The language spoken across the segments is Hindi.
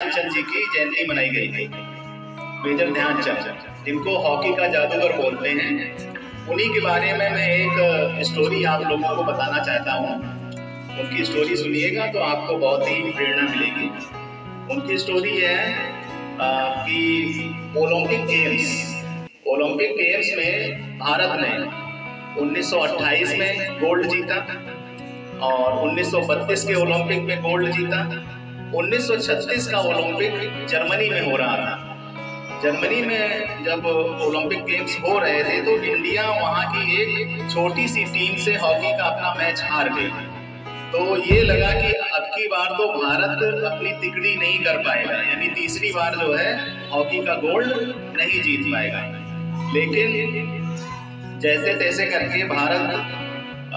ध्यानचंद जी की जयंती मनाई गई थी। मेजर ध्यानचंद, जिनको हॉकी का जादूगर बोलते हैं, उन्हीं के बारे में मैं एक स्टोरी आप लोगों को बताना चाहता हूँ। उनकी स्टोरी सुनिएगा तो आपको बहुत ही प्रेरणा मिलेगी। उनकी स्टोरी है कि ओलंपिक गेम्स ओलंपिक गेम्स में भारत ने 1928 में गोल्ड जीता और 1932 के ओलंपिक में गोल्ड जीता। 1936 का ओलंपिक जर्मनी में हो रहा था। जर्मनी में जब ओलंपिक गेम्स हो रहे थे तो इंडिया वहाँ की एक छोटी सी टीम से हॉकी का अपना मैच हार गई। तो ये लगा कि अब की बार तो भारत अपनी तिकड़ी नहीं कर पाएगा। यानी तीसरी बार जो है, हॉकी का गोल्ड नहीं जीत पाएगा। लेकिन जैसे तैसे करके भारत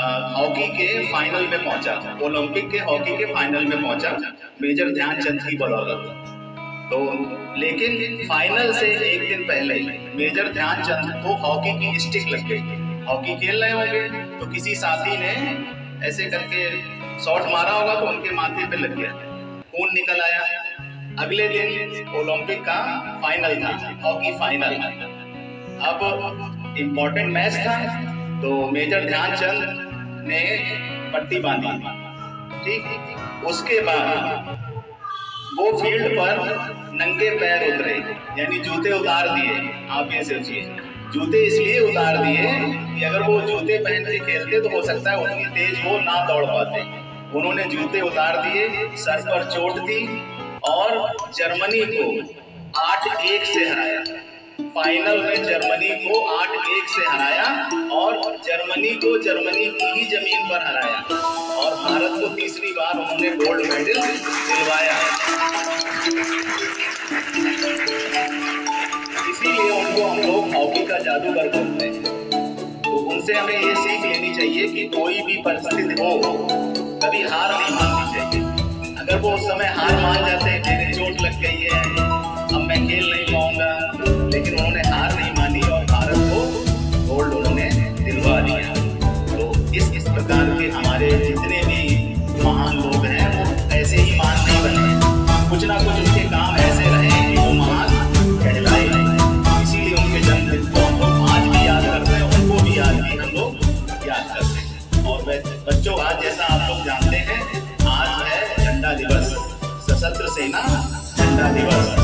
हॉकी के फाइनल में पहुँचा। ओलंपिक के, हॉकी के फाइनल में पहुँचा। मेजर ध्यानचंद की बदौलत। तो लेकिन फाइनल से एक दिन पहले मेजर ध्यानचंद को हॉकी की स्टिक लग गई। हॉकी खेल रहे होंगे तो किसी साथी ने ऐसे करके शॉट मारा होगा तो उनके माथे पे लग गया। खून निकल आया। अगले दिन ओलंपिक का फाइनल था, हॉकी फाइनल अब इम्पोर्टेंट मैच था तो मेजर ध्यानचंद ने पट्टी बांधी। ठीक? उसके बाद वो फ़ील्ड पर नंगे पैर उतरे, यानी जूते उतार दिए, आप ये सोचिए। जूते इसलिए उतार दिए कि अगर वो जूते पहन के खेलते तो हो सकता है उतनी तेज वो ना दौड़ पाते। उन्होंने जूते उतार दिए, सर पर चोट दी और जर्मनी को आठ एक से हराया। फाइनल में जर्मनी को आठ एक से हराया और जर्मनी को जर्मनी की ही ज़मीन पर हराया। और भारत को तीसरी बार उन्होंने गोल्ड मेडल दिलवाया। इसीलिए उनको हम लोग हॉकी का जादूगर बोलते हैं। तो उनसे हमें ये सीख लेनी चाहिए कि कोई भी परिस्थिति हो, कभी हार नहीं माननी चाहिए। अगर वो उस समय हार मान जाते, मेरे चोट लग के हमारे जितने भी महान लोग हैं, वो ऐसे ही मान नहीं बने कुछ ना कुछ उनके काम ऐसे रहे कि वो महान कहलाए इसीलिए उनके जन्मदिन को हम लोग आज भी याद करते हैं, उनको भी आज भी हम लोग याद करते हैं। और बच्चों, आज जैसा आप लोग जानते हैं, आज है झंडा दिवस, सशस्त्र सेना झंडा दिवस।